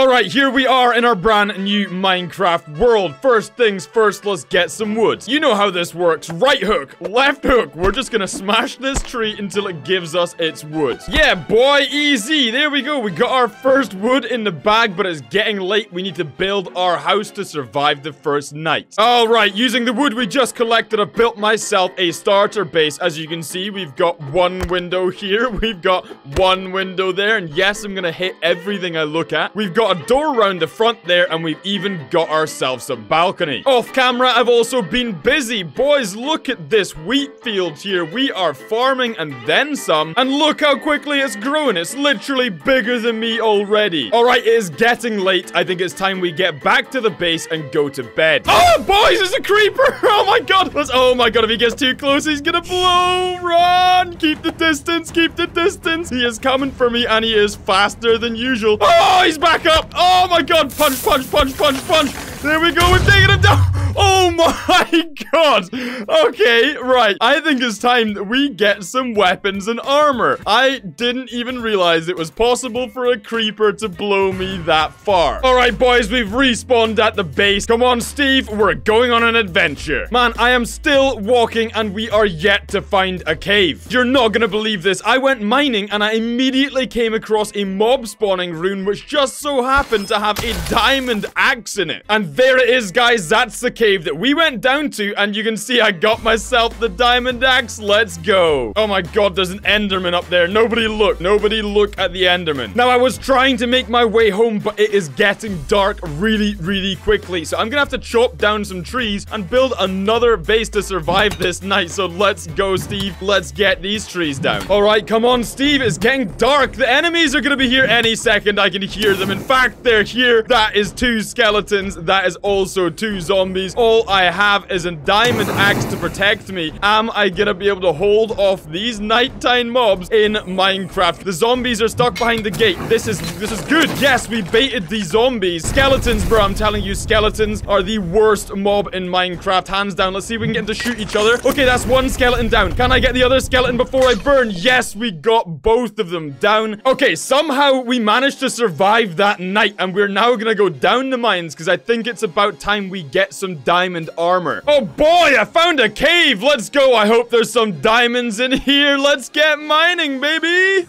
All right, here we are in our brand new Minecraft world. First things first, let's get some wood. You know how this works. Right hook, left hook. We're just gonna smash this tree until it gives us its wood. Yeah, boy, easy. There we go. We got our first wood in the bag, but it's getting late. We need to build our house to survive the first night. All right, using the wood we just collected, I've built myself a starter base. As you can see, we've got one window here. We've got one window there. And yes, I'm gonna hit everything I look at. We've got a door around the front there, and we've even got ourselves a balcony. Off camera, I've also been busy. Boys, look at this wheat field here. We are farming and then some. And look how quickly it's growing. It's literally bigger than me already. All right, it is getting late. I think it's time we get back to the base and go to bed. Oh, boys, it's a creeper. Oh, my God. Let's, oh, my God. If he gets too close, he's gonna blow. Run. Keep the distance. Keep the distance. He is coming for me, and he is faster than usual. Oh, he's back up. Oh, my God. Punch, punch, punch, punch, punch. There we go. We've taken him down. Oh my god. Okay, right. I think it's time that we get some weapons and armor. I didn't even realize it was possible for a creeper to blow me that far. All right, boys, we've respawned at the base. Come on, Steve. We're going on an adventure. Man, I am still walking and we are yet to find a cave. You're not gonna believe this. I went mining and I immediately came across a mob spawning rune which just so happened to have a diamond axe in it. And there it is, guys. That's the cave that we went down to, and you can see I got myself the diamond axe. Let's go. Oh my god, there's an enderman up there. Nobody look. Nobody look at the enderman. Now, I was trying to make my way home, but it is getting dark really, really quickly. So I'm gonna have to chop down some trees and build another base to survive this night. So let's go, Steve. Let's get these trees down. All right, come on, Steve. It's getting dark. The enemies are gonna be here any second. I can hear them. In fact, they're here. That is two skeletons. That is also two zombies. All I have is a diamond axe to protect me. Am I gonna be able to hold off these nighttime mobs in Minecraft? The zombies are stuck behind the gate. This is this is good. Yes, we baited these zombies. Skeletons, bro. I'm telling you, skeletons are the worst mob in Minecraft. Hands down. Let's see if we can get them to shoot each other. Okay, that's one skeleton down. Can I get the other skeleton before I burn? Yes, we got both of them down. Okay, somehow we managed to survive that night, and we're now gonna go down the mines because I think it's about time we get some diamond armor. Oh boy, I found a cave. Let's go. I hope there's some diamonds in here. Let's get mining, baby.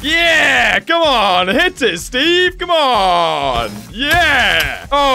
Yeah, come on, hit it, Steve, come on.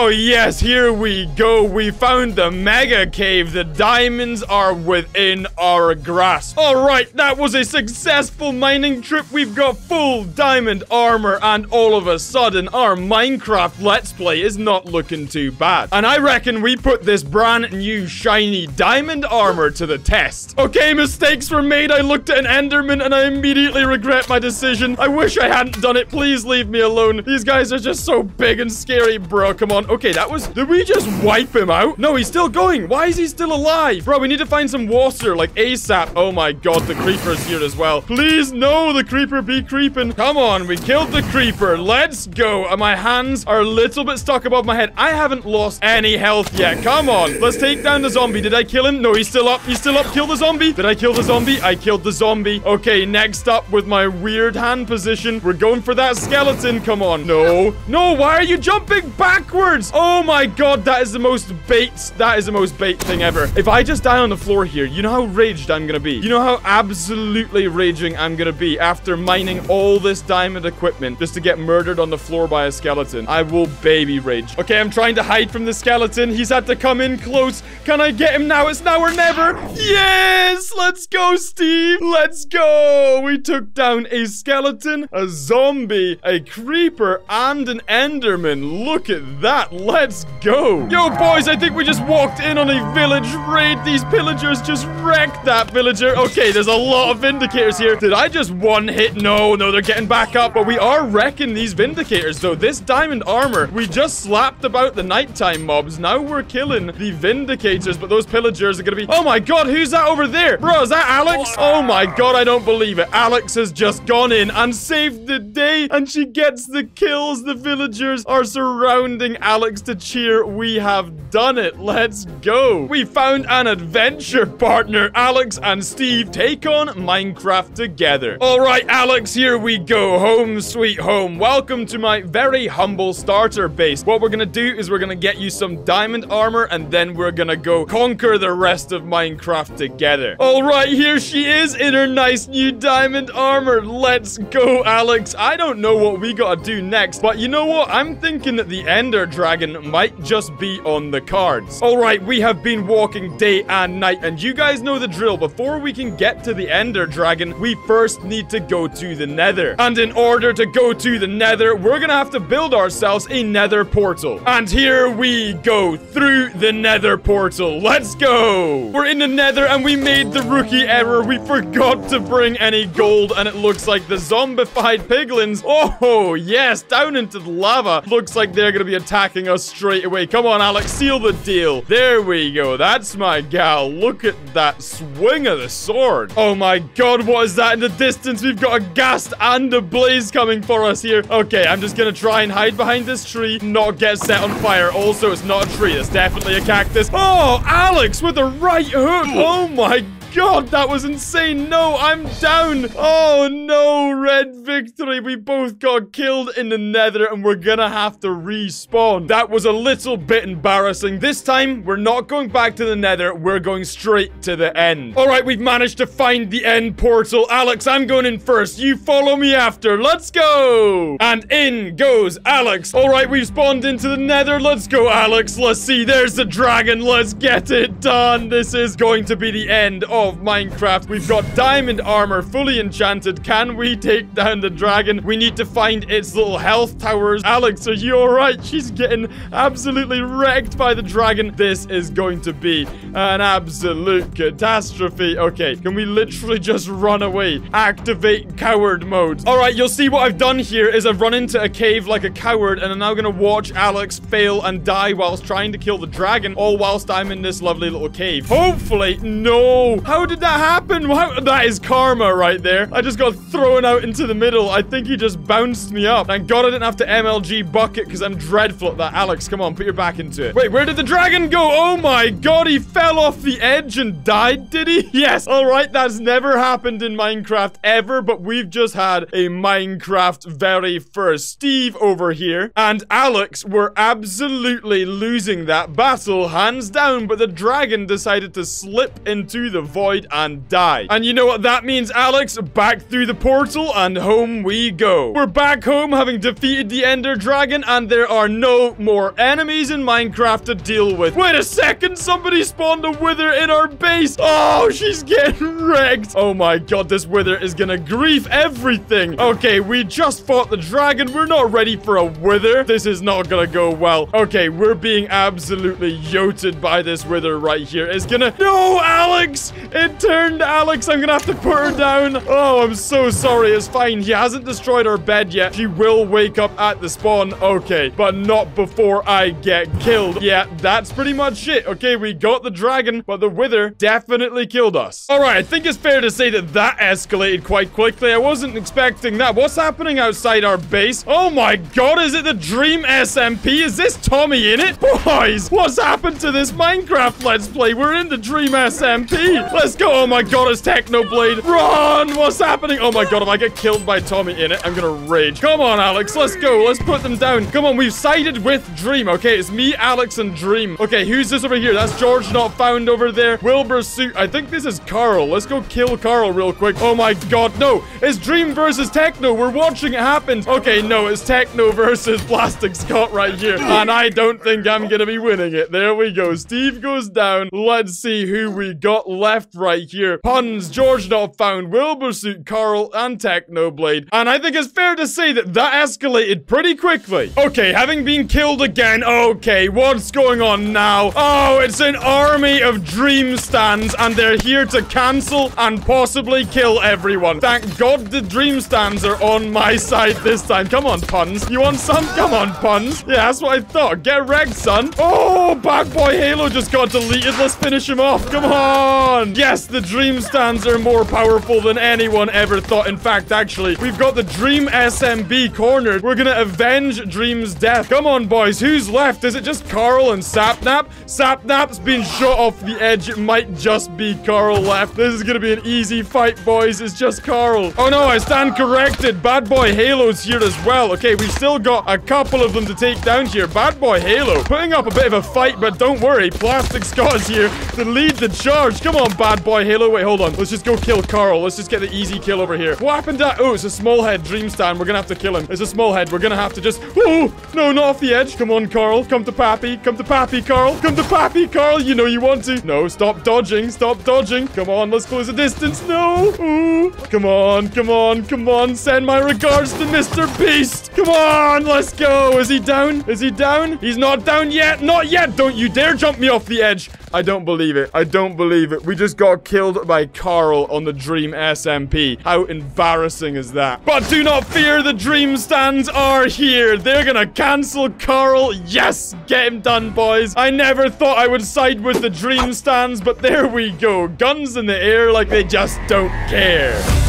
Oh yes, here we go, we found the mega cave, the diamonds are within our grasp. All right, that was a successful mining trip, we've got full diamond armor, and all of a sudden, our Minecraft Let's Play is not looking too bad. And I reckon we put this brand new shiny diamond armor to the test. Okay, mistakes were made, I looked at an Enderman and I immediately regret my decision. I wish I hadn't done it. Please leave me alone. These guys are just so big and scary, bro. Come on. Okay, that was... Did we just wipe him out? No, he's still going. Why is he still alive? Bro, we need to find some water, like ASAP. Oh my god, the creeper's here as well. Please, no, the creeper be creeping. Come on, we killed the creeper. Let's go. And my hands are a little bit stuck above my head. I haven't lost any health yet. Come on. Let's take down the zombie. Did I kill him? No, he's still up. He's still up. Kill the zombie. Did I kill the zombie? I killed the zombie. Okay, next up with my weird hand position. We're going for that skeleton. Come on. No. No, why are you jumping backwards? Oh my god, that is the most bait. That is the most bait thing ever. If I just die on the floor here, you know how raged I'm gonna be. You know how absolutely raging I'm gonna be after mining all this diamond equipment just to get murdered on the floor by a skeleton. I will baby rage. Okay, I'm trying to hide from the skeleton. He's had to come in close. Can I get him now? It's now or never. Yes! Let's go, Steve. Let's go. We took down a skeleton, a zombie, a creeper, and an enderman. Look at that. Let's go. Yo, boys, I think we just walked in on a village raid. These pillagers just wrecked that villager. Okay, there's a lot of vindicators here. Did I just one hit? No, no, they're getting back up. But we are wrecking these vindicators. So this diamond armor, we just slapped about the nighttime mobs. Now we're killing the vindicators. But those pillagers are going to be... Oh my god, who's that over there? Bro, is that Alex? Oh my god, I don't believe it. Alex has just gone in and saved the day. And she gets the kills. The villagers are surrounding Alex to cheer. We have done it. Let's go. We found an adventure partner. Alex and Steve take on Minecraft together. All right, Alex, here we go. Home sweet home. Welcome to my very humble starter base. What we're going to do is we're going to get you some diamond armor and then we're going to go conquer the rest of Minecraft together. All right, here she is in her nice new diamond armor. Let's go, Alex. I don't know what we got to do next, but you know what? I'm thinking that the Ender Dragon might just be on the cards. All right, we have been walking day and night, and you guys know the drill. Before we can get to the Ender Dragon, we first need to go to the Nether. And in order to go to the Nether, we're gonna have to build ourselves a Nether portal. And here we go through the Nether portal. Let's go. We're in the Nether, and we made the rookie error. We forgot to bring any gold, and it looks like the zombified piglins. Oh, yes, down into the lava. Looks like they're gonna be attacking us straight away. Come on, Alex, seal the deal. There we go. That's my gal. Look at that swing of the sword. Oh my god, what is that in the distance? We've got a ghast and a blaze coming for us here. Okay, I'm just gonna try and hide behind this tree, not get set on fire. Also, it's not a tree. It's definitely a cactus. Oh, Alex with a right hook. Oh my god, that was insane. No, I'm down. Oh, no, red victory. We both got killed in the nether and we're gonna have to respawn. That was a little bit embarrassing. This time, we're not going back to the nether. We're going straight to the end. All right, we've managed to find the end portal. Alex, I'm going in first. You follow me after. Let's go. And in goes Alex. All right, we've spawned into the nether. Let's go, Alex. Let's see. There's the dragon. Let's get it done. This is going to be the end of Minecraft. We've got diamond armor fully enchanted. Can we take down the dragon? We need to find its little health towers. Alex, are you all right? She's getting absolutely wrecked by the dragon. This is going to be an absolute catastrophe. Okay, can we literally just run away? Activate coward mode. All right, you'll see what I've done here is I've run into a cave like a coward and I'm now going to watch Alex fail and die whilst trying to kill the dragon, all whilst I'm in this lovely little cave. Hopefully, no. How did that happen? How, that is karma right there. I just got thrown out into the middle. I think he just bounced me up. Thank God I didn't have to MLG bucket because I'm dreadful at that. Alex, come on, put your back into it. Wait, where did the dragon go? Oh my God, he fell off the edge and died, did he? Yes. All right, that's never happened in Minecraft ever, but we've just had a Minecraft very first. Steve over here and Alex were absolutely losing that battle, hands down, but the dragon decided to slip into the void and die. And you know what that means, Alex? Back through the portal and home we go. We're back home having defeated the Ender Dragon and there are no more enemies in Minecraft to deal with. Wait a second, somebody spawned a wither in our base. Oh, she's getting wrecked. Oh my god, this wither is gonna grief everything. Okay, we just fought the dragon. We're not ready for a wither. This is not gonna go well. Okay, we're being absolutely yoted by this wither right here. It's gonna... No, Alex! It turned Alex. I'm gonna have to put her down. Oh, I'm so sorry. It's fine. He hasn't destroyed our bed yet. She will wake up at the spawn. Okay, but not before I get killed. Yeah, that's pretty much it. Okay, we got the dragon, but the wither definitely killed us. All right, I think it's fair to say that that escalated quite quickly. I wasn't expecting that. What's happening outside our base? Oh my god, is it the Dream SMP? Is this TommyInnit? Boys, what's happened to this Minecraft Let's Play? We're in the Dream SMP. Let's go. Oh my god, it's Technoblade. Run! What's happening? Oh my god, if I get killed by TommyInnit, I'm gonna rage. Come on, Alex. Let's go. Let's put them down. Come on, we've sided with Dream. Okay, it's me, Alex, and Dream. Okay, who's this over here? That's GeorgeNotFound over there. Wilbur Soot. I think this is Karl. Let's go kill Karl real quick. Oh my god, no. It's Dream versus Techno. We're watching it happen. Okay, no, it's Techno versus Plastic Scot right here. And I don't think I'm gonna be winning it. There we go. Steve goes down. Let's see who we got left right here. Punz, George not found, Wilbur Soot, Karl, and Technoblade. And I think it's fair to say that that escalated pretty quickly. Okay, having been killed again. Okay, what's going on now? Oh, it's an army of dream stands, and they're here to cancel and possibly kill everyone. Thank God the dream stands are on my side this time. Come on, Punz. You want some? Come on, Punz. Yeah, that's what I thought. Get wrecked, son. Oh, BadBoyHalo just got deleted. Let's finish him off. Come on. Yes, the Dream Stands are more powerful than anyone ever thought. In fact, actually, we've got the Dream SMP cornered. We're gonna avenge Dream's death. Come on, boys. Who's left? Is it just Karl and Sapnap? Sapnap's been shot off the edge. It might just be Karl left. This is gonna be an easy fight, boys. It's just Karl. Oh, no, I stand corrected. BadBoyHalo's here as well. Okay, we've still got a couple of them to take down here. BadBoyHalo putting up a bit of a fight, but don't worry. Plastic Scot is here to lead the charge. Come on, BadBoyHalo. Wait, hold on. Let's just go kill Karl. Let's just get the easy kill over here. What happened to... Oh, it's a small head Dream Stand. We're gonna have to kill him. It's a small head. We're gonna have to just... Oh, no, not off the edge. Come on, Karl. Come to Pappy. Come to Pappy, Karl. Come to Pappy, Karl. You know you want to. No, stop dodging. Stop dodging. Come on, let's close the distance. No. Ooh. Come on, come on, come on. Send my regards to Mr. Beast. Come on, let's go. Is he down? Is he down? He's not down yet. Not yet. Don't you dare jump me off the edge. I don't believe it. I don't believe it. We just got killed by Karl on the Dream SMP. How embarrassing is that? But do not fear, the Dream Stands are here. They're gonna cancel Karl. Yes, get him done, boys. I never thought I would side with the Dream Stands, but there we go. Guns in the air like they just don't care.